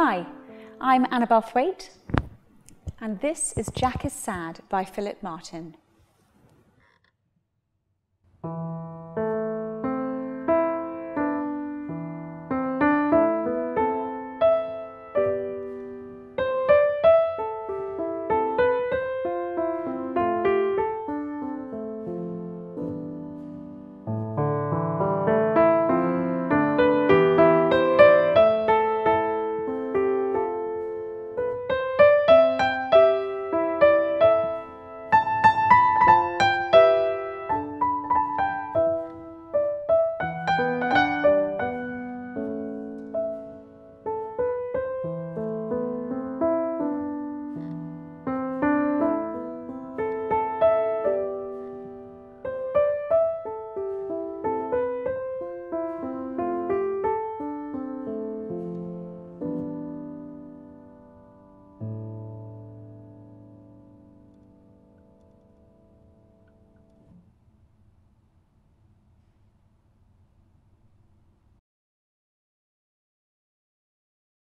Hi, I'm Annabel Thwaite, and this is Jack is Sad by Philip Martin.